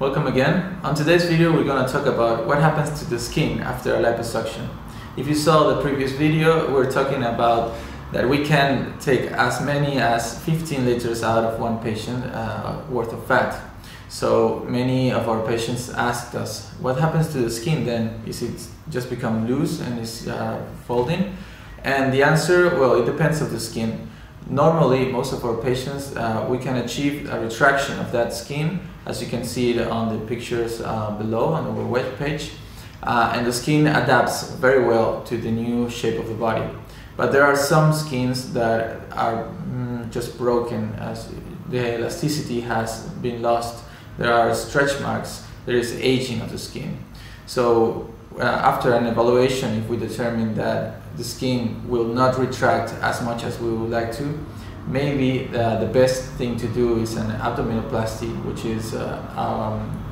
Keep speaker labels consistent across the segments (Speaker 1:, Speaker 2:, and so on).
Speaker 1: Welcome again. On today's video we're going to talk about what happens to the skin after a liposuction. If you saw the previous video we're talking about that we can take as many as 15 liters out of one patient uh, worth of fat. So many of our patients asked us what happens to the skin then? Is it just become loose and is uh, folding? And the answer, well, it depends of the skin. Normally, most of our patients, uh, we can achieve a retraction of that skin, as you can see it on the pictures uh, below on our web page. Uh, and the skin adapts very well to the new shape of the body. But there are some skins that are mm, just broken as the elasticity has been lost. There are stretch marks, there is aging of the skin. So uh, after an evaluation, if we determine that the skin will not retract as much as we would like to, maybe uh, the best thing to do is an abdominoplasty, which is uh, um,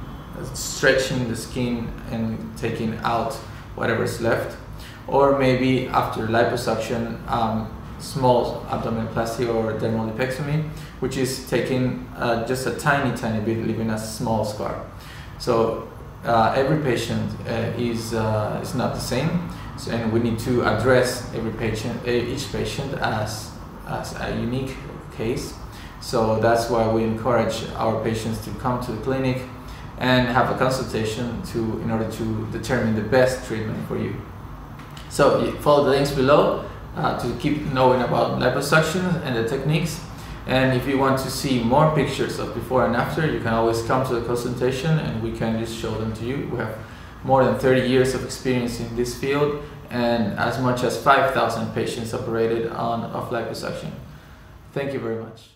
Speaker 1: stretching the skin and taking out whatever's left. Or maybe after liposuction, um, small abdominoplasty or dermal lipectomy, which is taking uh, just a tiny, tiny bit, leaving a small scar. So uh, every patient uh, is, uh, is not the same, so, and we need to address every patient, each patient as, as a unique case. So that's why we encourage our patients to come to the clinic and have a consultation to, in order to determine the best treatment for you. So follow the links below uh, to keep knowing about liposuction and the techniques. And if you want to see more pictures of before and after, you can always come to the consultation and we can just show them to you. We have more than 30 years of experience in this field and as much as 5,000 patients operated on off liposuction. Thank you very much.